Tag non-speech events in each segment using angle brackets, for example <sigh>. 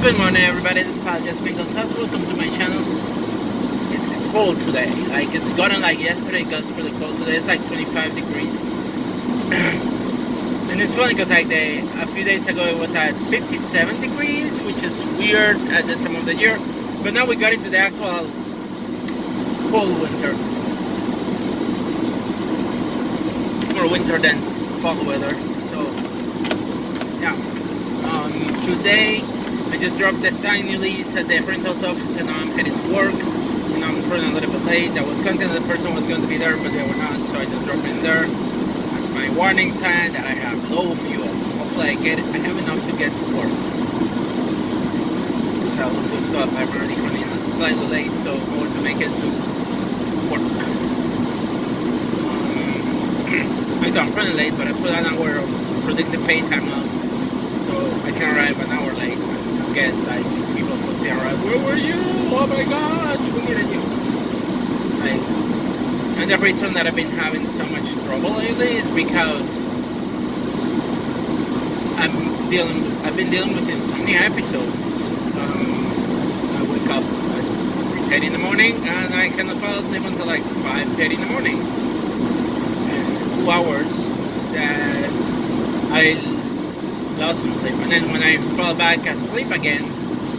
Good morning everybody, this is Gonzalez. Welcome to my channel. It's cold today. Like it's gotten like yesterday, it got really cold today. It's like 25 degrees. and it's funny because like the, a few days ago it was at 57 degrees, which is weird at this time of the year. But now we got into the actual cold winter. More winter than fall weather. So yeah. Um, today I just dropped the signing lease at the rental's office and now I'm heading to work. And I'm running a little bit late. I was confident the person was going to be there, but they were not, so I just dropped in there. That's my warning sign that I have low fuel. Hopefully I get it. I have enough to get to work. So good stuff. I'm already running slightly late, so I want to make it to work. Um, <clears throat> I I'm running late, but I put an hour of protected pay time off, so I can arrive an hour get like people from Sierra, where were you? Oh my god, we needed you. Like, and the reason that I've been having so much trouble lately is because I'm dealing, I've been dealing with insomnia episodes. Um, I wake up at 3.30 in the morning and I cannot fall asleep until like 5.30 in the morning. And two hours that I lost some sleep. And then when I fell back asleep again,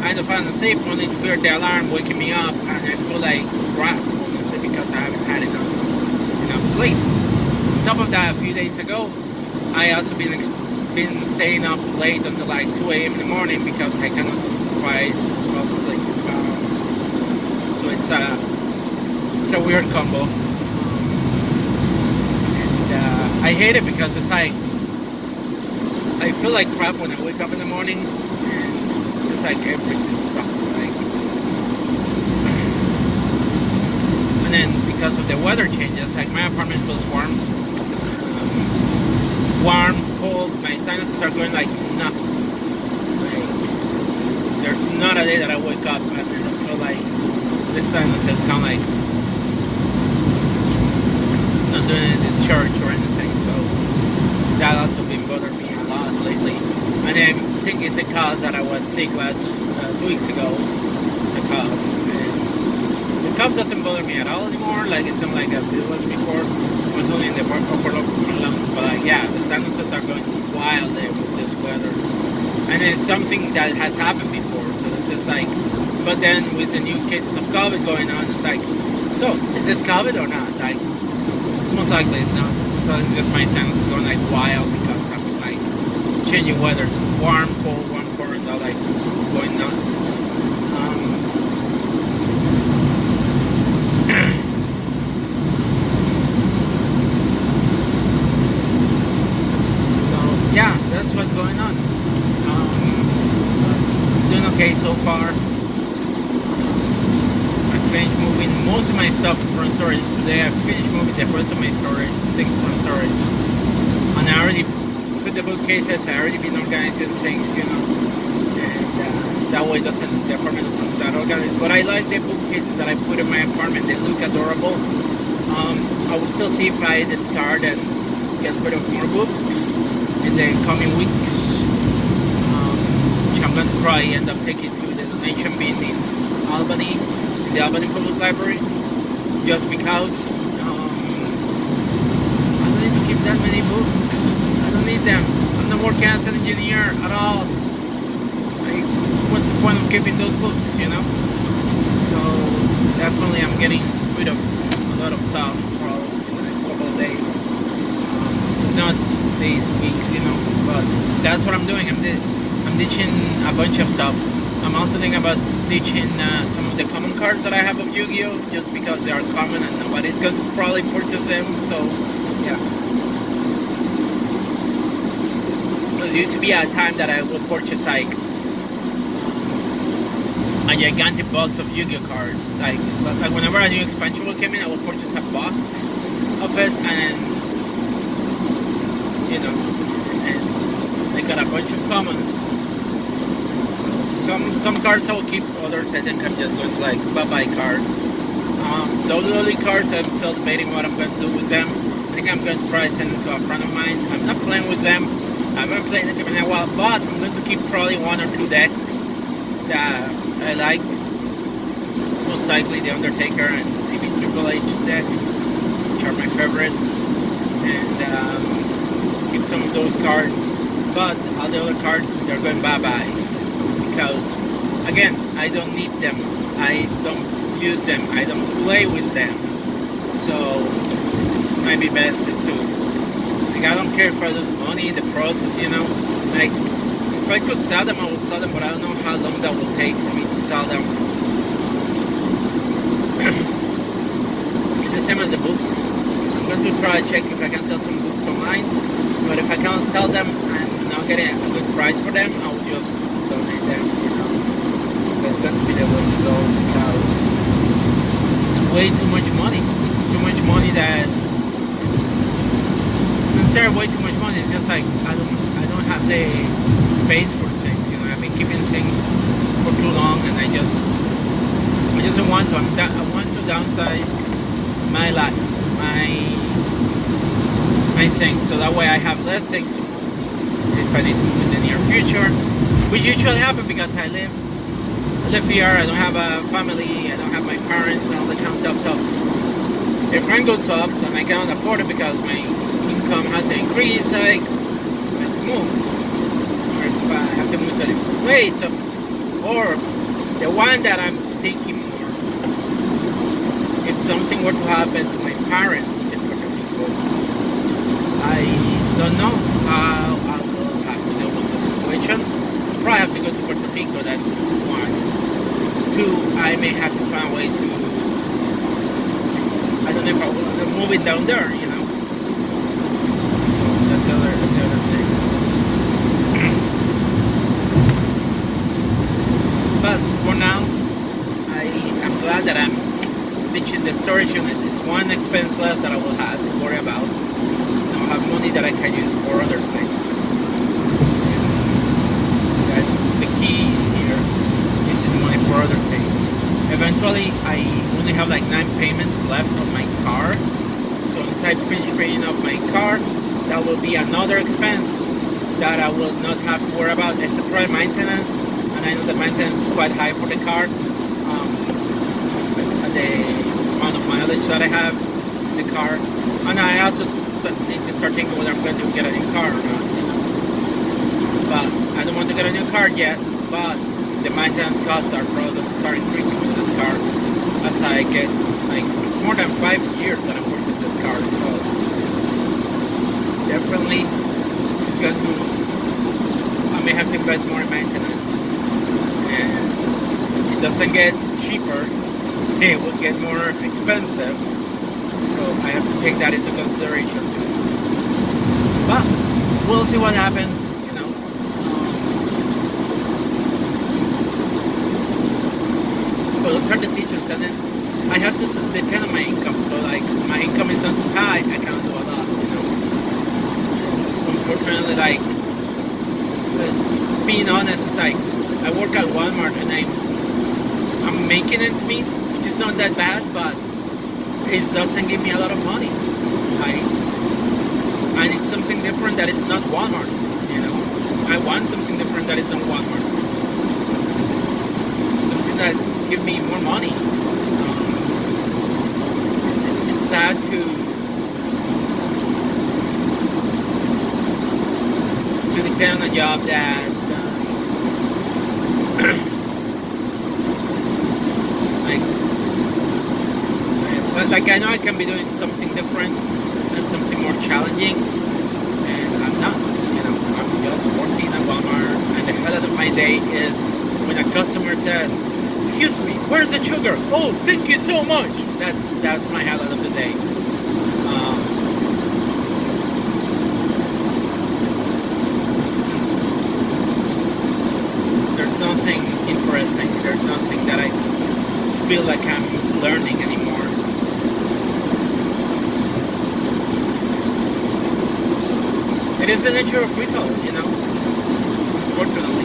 I end up falling asleep only to hear the alarm waking me up and I feel like crap honestly because I haven't had enough enough sleep. On top of that, a few days ago, I also been been staying up late until like 2 a.m. in the morning because I cannot fight fall asleep. Um, so it's a it's a weird combo. And uh, I hate it because it's like I feel like crap when I wake up in the morning and just like everything sucks. Like, and then because of the weather changes, like my apartment feels warm, um, warm, cold. My sinuses are going like nuts. Like, there's not a day that I wake up and I feel like the sinuses kind of like not doing any discharge or anything. So that also been bothering me lately. And I think it's a cause that I was sick last uh, two weeks ago. It's a cough. And the cough doesn't bother me at all anymore. Like it's not like as it was before. It was only in the upper lungs. But like, yeah, the sinuses are going wild there with this weather. And it's something that has happened before. So this is like, but then with the new cases of COVID going on, it's like, so is this COVID or not? Like, most likely it's not. So it's just my sinuses going like wild changing weather. It's warm, cold, warm, cold, all like going nuts. Um, <coughs> so yeah, that's what's going on. Um, doing okay so far. I finished moving most of my stuff from storage today. I finished moving the rest of my storage, things from storage, and I already the bookcases, I already been organizing things, you know, and uh, that way doesn't the apartment doesn't that organized. But I like the bookcases that I put in my apartment; they look adorable. Um, I will still see if I discard and get rid of more books in the coming weeks, um, which I'm going to probably end up taking to the donation bin in Albany, in the Albany Public Library, just because um, I don't need to keep that many books need them. I'm not working as an engineer at all. Like, what's the point of keeping those books, you know? So, definitely I'm getting rid of a lot of stuff probably in the next couple of days. Um, not days, weeks, you know, but that's what I'm doing. I'm, di I'm ditching a bunch of stuff. I'm also thinking about ditching uh, some of the common cards that I have of Yu-Gi-Oh! just because they are common and nobody's going to probably purchase them, so yeah. There used to be a time that I would purchase like a gigantic box of Yu-Gi-Oh cards. Like, like whenever a new expansion come in, I would purchase a box of it, and you know, and I got a bunch of commons. So some some cards I will keep, others I think I'm just going to like bye-bye cards. Um, those only cards I'm still debating what I'm going to do with them. I think I'm going to try send them to a friend of mine. I'm not playing with them I haven't played the game in a while, but I'm going to keep probably one or two decks that I like. Most likely The Undertaker and maybe Triple H deck, which are my favorites. And um, keep some of those cards. But all the other cards, they're going bye-bye. Because, again, I don't need them. I don't use them. I don't play with them. So, it's might be best to like I don't care if I lose money in the process, you know. Like if I could sell them, I would sell them, but I don't know how long that will take for me to sell them. <coughs> the same as the books. I'm going to try to check if I can sell some books online, but if I can't sell them and not get a good price for them, I will just donate them, you know. That's going to be the way to go because it's, it's way too much money. It's too much money that it's consider way too much money. It's just like I don't I don't have the space for things. You know, I've been keeping things for too long, and I just I just don't want to. I'm da- I want to downsize my life, my my things, so that way I have less things if I need to move in the near future, which usually happen because I live I live here. I don't have a family. I don't have my parents and all that kind of stuff. So if rent goes up and I cannot afford it because my income has increased, I have to move. Or if I have to move to different place, so, or the one that I'm thinking more, if something were to happen to my parents in Puerto Rico, I don't know how I will have to deal with the situation. Probably have to go to Puerto Rico, that's one. Two, I may have to find a way to I don't know if I will move it down there, you know. So that's the other, the other thing. but for now, I am glad that I'm ditching the storage unit. It's one expense less that I will have to worry about. I'll have money that I can use for other things. That's the key here, using money for other things. Eventually, I only have like nine payments left on my car. So once I finish paying off my car, that will be another expense that I will not have to worry about. It's a private maintenance, and I know the maintenance is quite high for the car. Um, the amount of mileage that I have in the car, and I also need to start thinking whether I'm going to get a new car or not. But I don't want to get a new car yet. But the maintenance costs are probably going to start increasing with this car as I get like it's more than five years that I'm working this car, so definitely it's going to I may have to invest more in maintenance, and it doesn't get cheaper; <laughs> it will get more expensive. So I have to take that into consideration too. But we'll see what happens. You know. Um, but those are decisions, and then I have to s- depend on my income. So like my income is not too high, I cannot do a lot. You know. Unfortunately, like uh, being honest, it's like I work at Walmart and I I'm making ends meet, which is not that bad, but it doesn't give me a lot of money. I I need something different that is not Walmart. You know, I want something different that is not Walmart. Something that give me more money. Um, it's sad to to depend on a job that uh, like but like I know I can be doing something different and something more challenging and I'm not you know I'm just working at Walmart and the highlight of my day is when a customer says excuse me where's the sugar? Oh thank you so much. That's that's my highlight of the day. Um, there's nothing interesting. There's nothing that I feel like I'm learning anymore. It's- It is the nature of retail, you know. Unfortunately.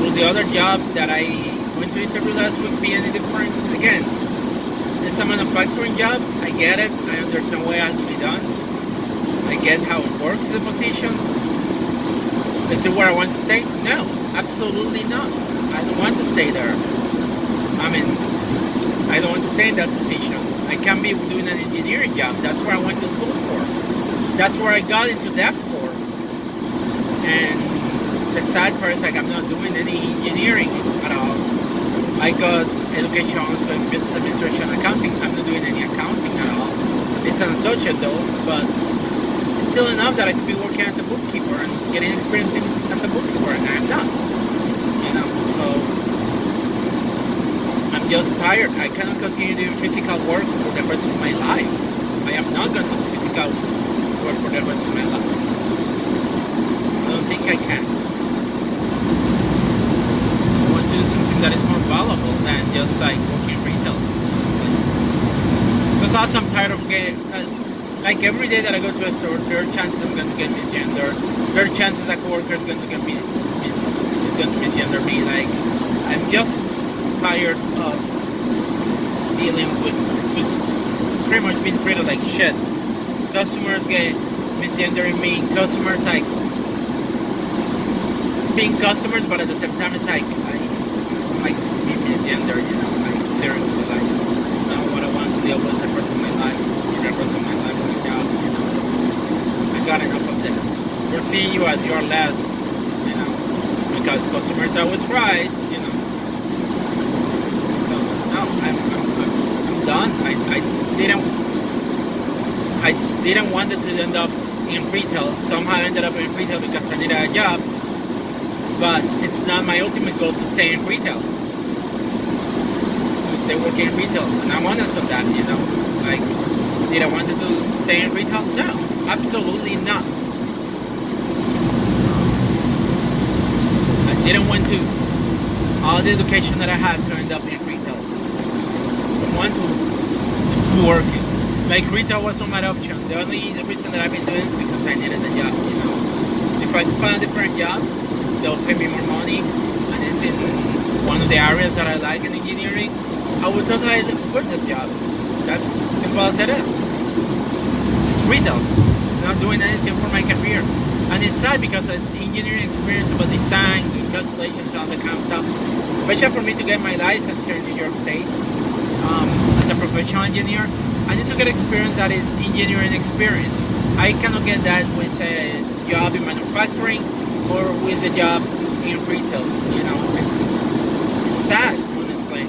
Will the other job that I went to interview last week be any different? Again, it's a manufacturing job. I get it. I understand what has to be done. I get how it works, the position Is it where I want to stay? No, absolutely not. I don't want to stay there. I mean, I don't want to stay in that position. I can't be doing an engineering job. That's where I went to school for. That's where I got into that for. And the sad part is like I'm not doing any engineering at all. I got education also in business administration accounting. I'm not doing any accounting at all. It's an associate though, but it's still enough that I could be working as a bookkeeper and getting experience as a bookkeeper, and I'm not. You know, so I'm just tired. I cannot continue doing physical work for the rest of my life. I am not going to do physical work for the rest of my life. I don't think I can. I want to do something that is more valuable than just like working retail. Because also I'm tired of getting, uh, like every day that I go to a store, there are chances I'm going to get misgendered. There are chances a coworker is going to get me, is going to misgender me. Like I'm just tired of dealing with, pretty much being treated like shit. Customers get misgendering me. Customers like being customers, but at the same time, it's like I like be misgendered. You know, like seriously, like this is not what I want to deal with the rest of my life. For the rest of my life, my job. You know, I got enough of this. We're seeing you as your last. You know, because customers always right. You know. So no, I'm I'm, I'm, I'm done. I, I didn't I didn't want it to end up in retail. Somehow I ended up in retail because I needed a job. But it's not my ultimate goal to stay in retail. To stay working in retail. And I'm honest on that, you know. Like, did I want to stay in retail? No, absolutely not. I didn't want to all the education that I had turned up in retail. I want to work it. Like retail was not my option. The only reason that I've been doing it is because I needed a job, you know. If I find a different job, they'll pay me more money and it's in one of the areas that I like in engineering, I would totally quit this job. That's simple as it is. It's, it's retail. It's not doing anything for my career. And it's sad because the engineering experience about design, the calculations, all that kind of stuff, especially for me to get my license here in New York State um, a professional engineer, I need to get experience that is engineering experience. I cannot get that with a job in manufacturing or with a job in retail. You know, it's it's sad, honestly.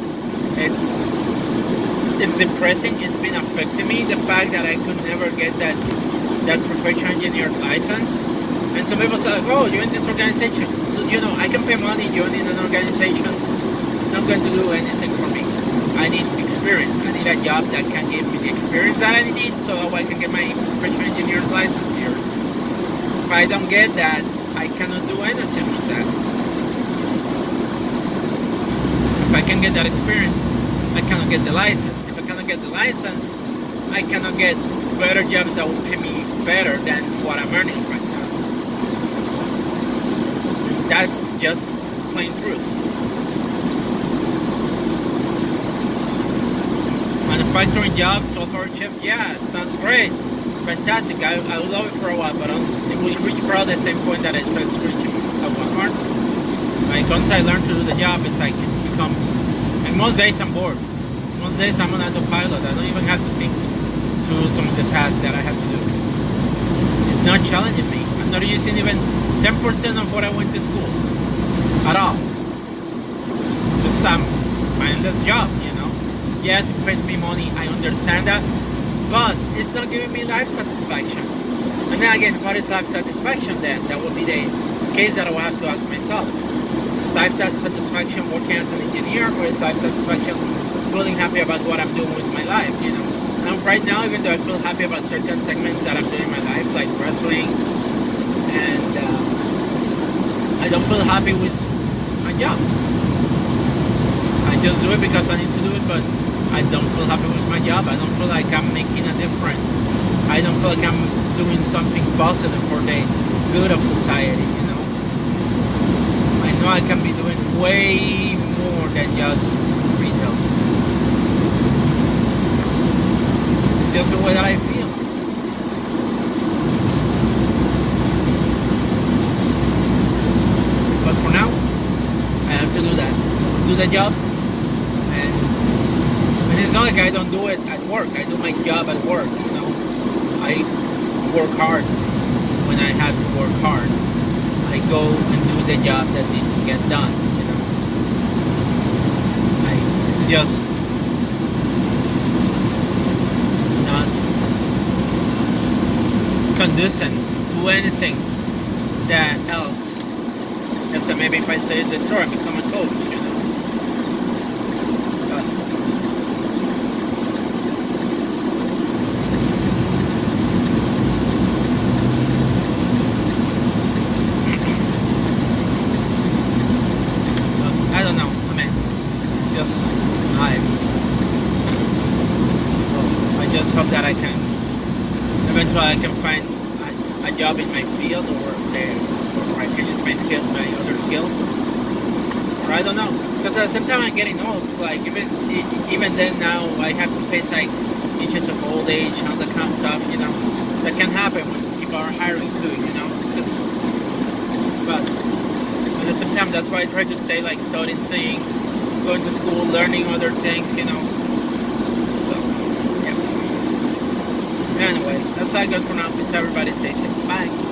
It's it's depressing. It's been affecting me the fact that I could never get that that professional engineer license. And some people say, "Oh, you're in this organization. You know, I can pay money joining an organization. It's not going to do anything. I need experience. I need a job that can give me the experience that I need so I can get my professional engineer's license here. If I don't get that, I cannot do anything with that. If I can get that experience, I cannot get the license. If I cannot get the license, I cannot get better jobs that will pay me better than what I'm earning right now. That's just plain truth. Manufacturing job, 12 hour shift, yeah, it sounds great. Fantastic. I, I love it for a while, but it will reach probably the same point that it was reaching at Walmart. Like once I learn to do the job, it's like it becomes. And most days I'm bored. Most days I'm on autopilot. I don't even have to think through some of the tasks that I have to do. It's not challenging me. I'm not using even 10% of what I went to school at all. It's just um, some mindless job, you know. Yes, it pays me money. I understand that but it's not giving me life satisfaction. And then again, what is life satisfaction then? That would be the case that I would have to ask myself. Is life satisfaction working as an engineer or is life satisfaction feeling happy about what I'm doing with my life, you know? And right now, even though I feel happy about certain segments that I'm doing in my life, like wrestling, and uh, I don't feel happy with my job. I just do it because I need to do it, but I don't feel happy with my job. I don't feel like I'm making a difference. I don't feel like I'm doing something positive for the good of society, you know. I know I can be doing way more than just retail. It's just the way that I feel. But for now, I have to do that. Do the job not like I don't do it at work. I do my job at work. You know, I work hard when I have to work hard. I go and do the job that needs to get done. You know, I, it's just not conducive to anything that else. And so maybe if I say the story, I become a coach, you know. But but I don't know. I mean, it's just life. So I just hope that I can eventually I can find a, job in my field or or I can use my skill my other skills. Or I don't know. Because at the same time I'm getting old, so like even even then now I have to face like issues of old age and all that kind of stuff, you know. That can happen when people are hiring too, you know. Because but at the same time that's why I try to stay like studying things, going to school, learning other things, you know. So yeah. Anyway, that's all got for now. Peace everybody stay safe. Bye.